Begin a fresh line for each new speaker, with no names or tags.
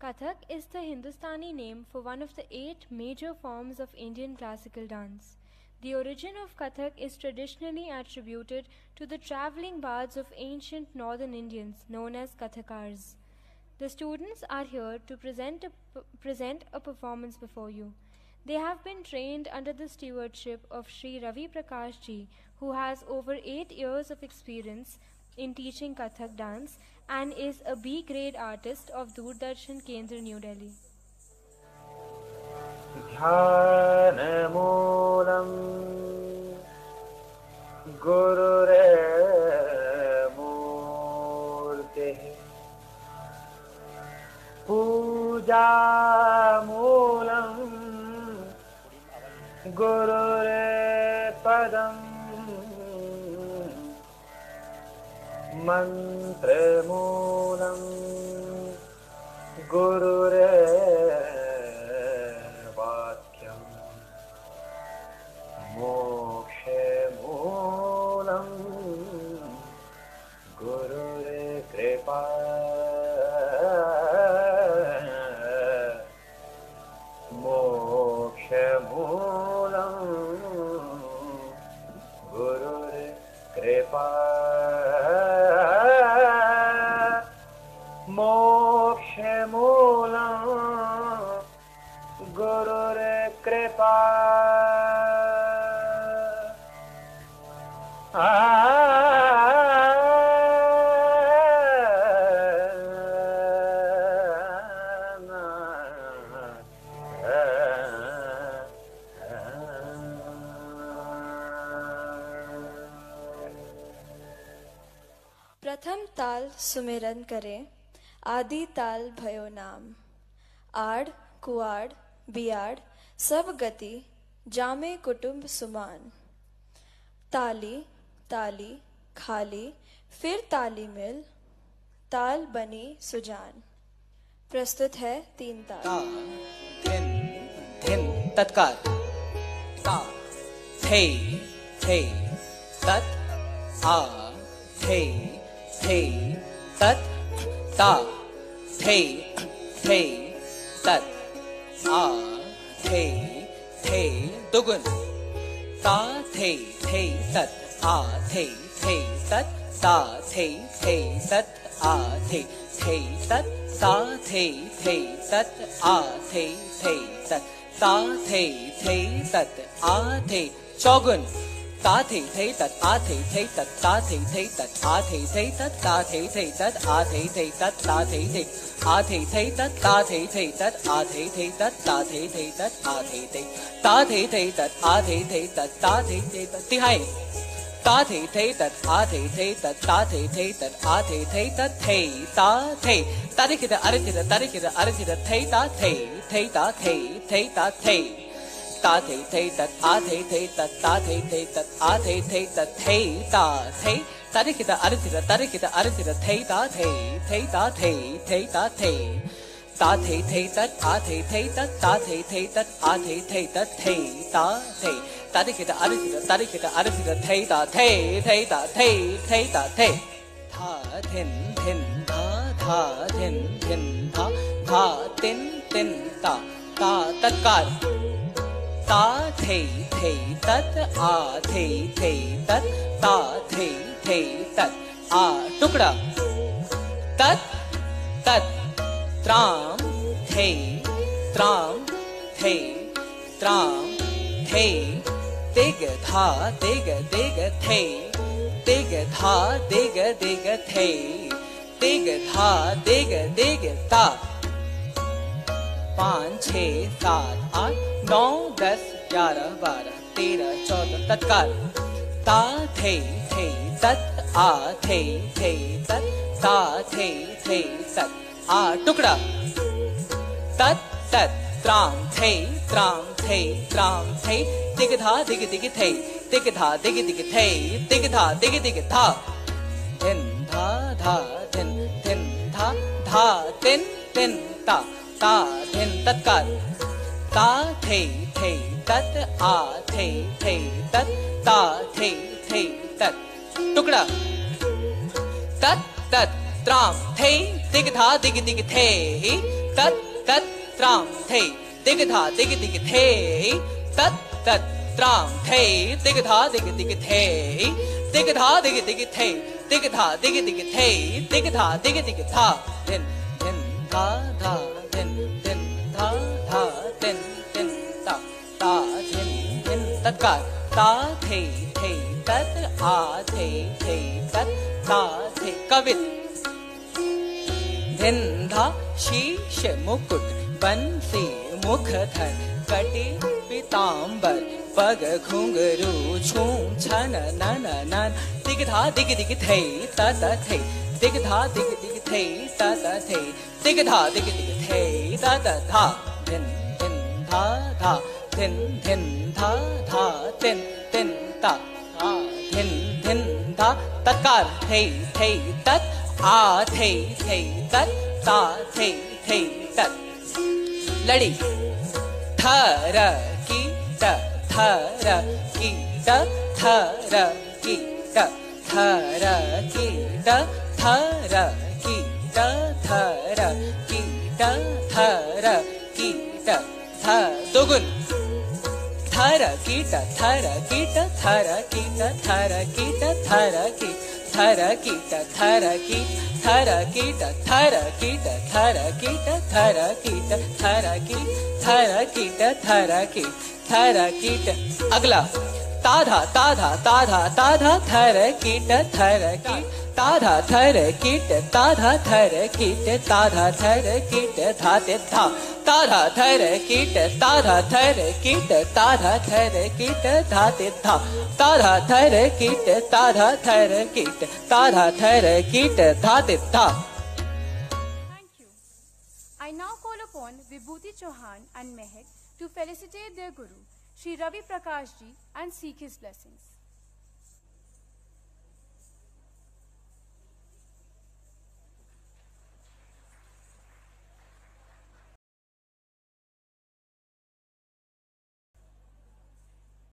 Kathak is the Hindustani name for one of the eight major forms of Indian classical dance. The origin of Kathak is traditionally attributed to the traveling bards of ancient northern Indians known as Kathakars. The students are here to present a, present a performance before you. They have been trained under the stewardship of Sri Ravi Prakash ji, who has over eight years of experience in teaching Kathak dance and is a B grade artist of Doordarshan Kendra, New Delhi.
ध्यानमूलम् गुरुरेमूर्तिः पूजामूलम् गुरुरे मन्त्रमूलम्। गुरुरेक्यम् मोक्षे मूलम्। गुरुरे कृपा। मोक्षमूलम् गुरु कृपा।
प्रथम ताल सुमेरन करें, आदि ताल भयो नाम। आड़, कुआड़, बियाड़, सब गति, जामे कुटुंब सुमान। ताली ताली, खाली, फिर ताली मिल, ताल बनी सुजान। प्रस्तुत है तीन ताल।
ता थिन थिन तत्काल। ता, थे थे, तत्, आ, थे थे, तत्, ता, थे थे, तत्, आ, थे थे, दुगुन। ता, थे थे, तत्। a thị thị tất sở thị thị tất a thị thị tất sở thị thị tất a thị thị tất sở thị thị tất a thị cho gần ta thị thị tất a thị thị tất ta thị thị tất a thị thị tất ta thị thị tất a thị thị tất ta thị thị a thị thị tất ta thị thị tất a thị thị tất ta thị thị tất a thị thị ta thị thị tất a thị thị tất ta thị thị tất tí hay ta thì thế tật a thì thay tật ta thì thay tật a thì thế tật thầy ta thầy ta thay tật a thì tật ta thấy tật a thì tật thầy ta thầy thầy ta thầy thầy ta thầy ta thầy thầy tật a thầy thầy tật ta thầy thầy tật a thầy thầy tật thầy ta thầy ta thay tật a thì tật ta thấy tật a thì tật thầy ta thầy thầy ta thầy thầy ta thầy ta thầy thầy tật a thầy thầy tật ta thầy thầy tật a thầy thầy tật thầy ta thầy थे तत् आ थे थे तत् ता थे थे तत् आ थे थे तत् थे ता थे थे ता थे थे थे थे ता थे था था तत् थे थे तत् थे थे तत् आ टुकड़ा तत् तत् त्राम थे थे थे दिग था दिग दिग थे। दिग था दिग दिग थे। दिग था दिग दिग ता। पाँच छ सात आठ नौ दस ग्यारह बारह तेरह चौदह तत्काल। ता थे थे तत् आ थे थे तत् ता थे थे तत् आ टुकड़ा। तत् तत् त्राम थे त्राम थे त्राम थे दिग धा दिग दिग थे दिग धा दिग दिग थे दिग धा दिग दिग था धिन धा धा धिन धिन धा धा तिन तिन ता ता धिन तत्काल ता थे थे तत् आ थे थे तत् ता थे थे तत् टुकड़ा तत् तत् त्राम थे दिग धा दिग दिग थे तत् तत् त्राम थे दिग धा दिग दिग थे तत् तत् त्राम थे दिग धा दिग दिग थे दिग धा दिग दिग थे दिग धा दिग दिग थे दिग धा दिग दिग था दिन दिन धा धा दिन दिन धा धा दिन दिन ता ता दिन दिन तत्कार, ता, थे थे, तत्, आ, थे थे, तत् ता थे कवित धिंधा शीश मुकुट बंसी मुखधर कटी पीतांबर, पग घुंघरू छूं छन नन नन दिग धा दिग दिग थे त त थे। दिग धा दिग दिग थे त त थे। दिग धा दिग दिग थे त त धा। धिन धिन धा धा। धिन धिन धा धा। तिन तिन ता धा। धिन धिन धा। तत्कार थे थे, तत्। आ थे थे, तत्। ता थे थे, तत्। लड़ी। 타락기다 타락기다 타락기다 타락기다 타락기다 타락기다 타락기다 타도군 타라기다 타라기다 타라기다 타라기다 타라기다 थर कीट थर कीट थर कीट थर कीट थर कीट अगला। ताधा ताधा ताधा ताधा थर कीट थर कीट ताधा थर कीट ताधा थर कीट ताधा थर कीट धाते था ताधा थर कीट ताधा थर कीट ताधा थर कीट धाते था ताधा थर कीट ताधा थर कीट ताधा थर कीट धाते था
Thank upon Vibhuti Chauhan and Mehak to felicitate their Guru, Sri Ravi Prakash ji, and seek his blessings.